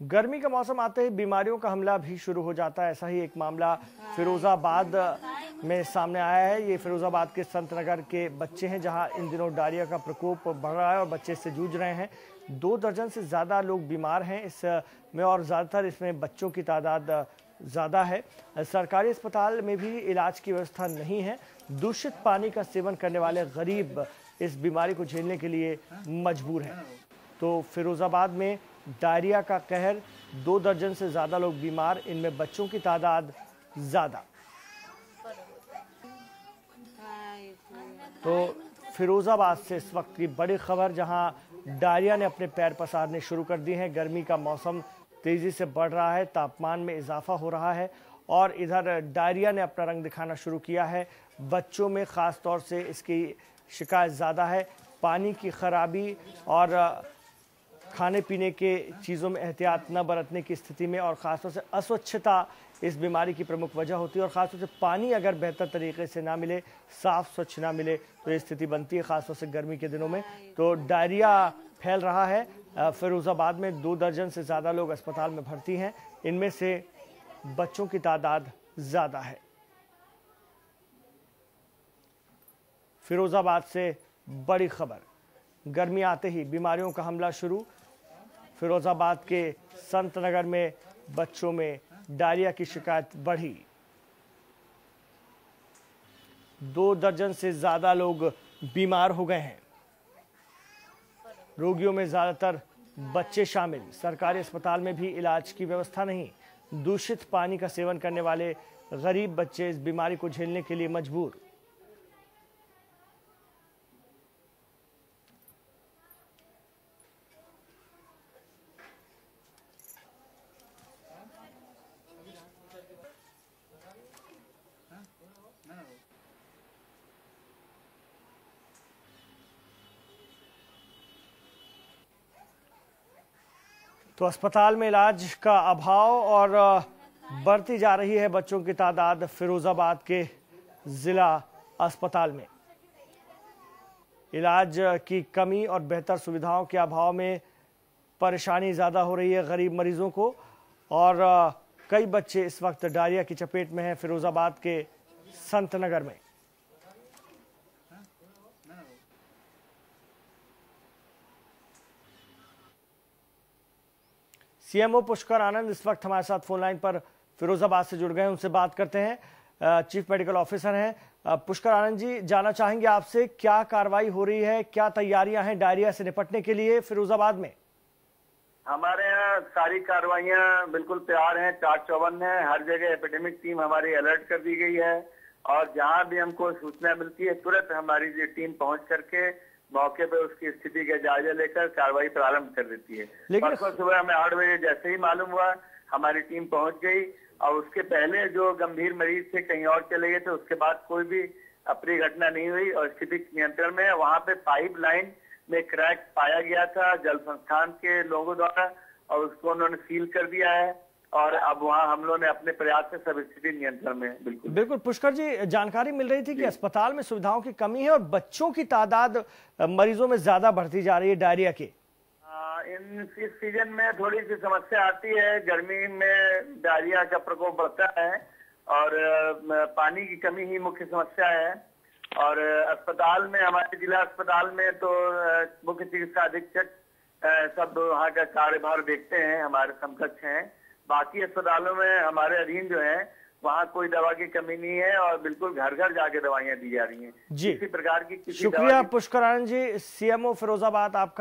गर्मी का मौसम आते ही बीमारियों का हमला भी शुरू हो जाता है। ऐसा ही एक मामला फिरोजाबाद में सामने आया है। ये फिरोजाबाद के संत नगर के बच्चे हैं, जहाँ इन दिनों डायरिया का प्रकोप बढ़ रहा है और बच्चे इससे जूझ रहे हैं। दो दर्जन से ज़्यादा लोग बीमार हैं। इस में और ज़्यादातर इसमें बच्चों की तादाद ज़्यादा है। सरकारी अस्पताल में भी इलाज की व्यवस्था नहीं है। दूषित पानी का सेवन करने वाले गरीब इस बीमारी को झेलने के लिए मजबूर हैं। तो फिरोज़ाबाद में डायरिया का कहर, दो दर्जन से ज़्यादा लोग बीमार, इनमें बच्चों की तादाद ज़्यादा। तो फिरोज़ाबाद से इस वक्त की बड़ी खबर, जहाँ डायरिया ने अपने पैर पसारने शुरू कर दिए हैं। गर्मी का मौसम तेज़ी से बढ़ रहा है, तापमान में इजाफा हो रहा है और इधर डायरिया ने अपना रंग दिखाना शुरू किया है। बच्चों में ख़ास तौर से इसकी शिकायत ज़्यादा है। पानी की खराबी और खाने पीने के चीज़ों में एहतियात न बरतने की स्थिति में और ख़ासतौर से अस्वच्छता इस बीमारी की प्रमुख वजह होती है और ख़ासतौर से पानी अगर बेहतर तरीके से ना मिले, साफ़ स्वच्छ ना मिले तो ये स्थिति बनती है, ख़ासतौर से गर्मी के दिनों में। तो डायरिया फैल रहा है फिरोज़ाबाद में दो दर्जन से ज़्यादा लोग अस्पताल में भर्ती हैं। इनमें से बच्चों की तादाद ज़्यादा है। फिरोज़ाबाद से बड़ी खबर, गर्मी आते ही बीमारियों का हमला शुरू फिरोजाबाद के संत नगर में बच्चों में डायरिया की शिकायत बढ़ी। दो दर्जन से ज़्यादा लोग बीमार हो गए हैं। रोगियों में ज़्यादातर बच्चे शामिल। सरकारी अस्पताल में भी इलाज की व्यवस्था नहीं। दूषित पानी का सेवन करने वाले गरीब बच्चे इस बीमारी को झेलने के लिए मजबूर। तो अस्पताल में इलाज का अभाव और बढ़ती जा रही है बच्चों की तादाद फिरोजाबाद के जिला अस्पताल में। इलाज की कमी और बेहतर सुविधाओं के अभाव में परेशानी ज़्यादा हो रही है गरीब मरीजों को और कई बच्चे इस वक्त डायरिया की चपेट में हैं। फिरोजाबाद के संत नगर में। सीएमओ पुष्कर आनंद इस वक्त हमारे साथ फ़ोन लाइन पर फिरोजाबाद से जुड़ गए हैं, उनसे बात करते हैं। चीफ मेडिकल ऑफिसर हैं। पुष्कर आनंद जी, जाना चाहेंगे आपसे, क्या कार्रवाई हो रही है, क्या तैयारियाँ हैं डायरिया से निपटने के लिए फिरोजाबाद में? हमारे यहाँ सारी कार्रवाइयाँ बिल्कुल तैयार हैं, चार चौवन है हर जगह एपिडेमिक टीम हमारी अलर्ट कर दी गई है। और जहाँ भी हमको सूचना मिलती है तुरंत हमारी टीम पहुँच करके मौके पर उसकी स्थिति का जायजा लेकर कार्रवाई प्रारंभ कर देती है। परसों सुबह हमें आठ बजे जैसे ही मालूम हुआ हमारी टीम पहुँच गई और उसके पहले जो गंभीर मरीज़ थे कहीं और चले गए थे उसके बाद कोई भी अप्रिय घटना नहीं हुई और स्थिति नियंत्रण में वहाँ पे पाइप लाइन में क्रैक पाया गया था जल संस्थान के लोगों द्वारा और उसको उन्होंने सील कर दिया है। और अब वहाँ हम लोगों ने अपने प्रयास से सब स्थिति नियंत्रण में बिल्कुल। बिल्कुल पुष्कर जी जानकारी मिल रही थी कि अस्पताल में सुविधाओं की कमी है और बच्चों की तादाद मरीजों में ज़्यादा बढ़ती जा रही है डायरिया की। इन इस सीज़न में थोड़ी सी समस्या आती है। गर्मी में डायरिया का प्रकोप बढ़ता है और पानी की कमी ही मुख्य समस्या है। और अस्पताल में हमारे जिला अस्पताल में तो मुख्य चिकित्सा अधीक्षक सब वहाँ का कार्यभार देखते हैं हमारे समकक्ष हैं। बाकी अस्पतालों में हमारे अधीन जो है वहाँ कोई दवा की कमी नहीं है और बिल्कुल घर घर जाके दवाइयाँ दी जा रही है। जी। इसी प्रकार की शुक्रिया पुष्कर जी सीएमओ फिरोजाबाद आपका।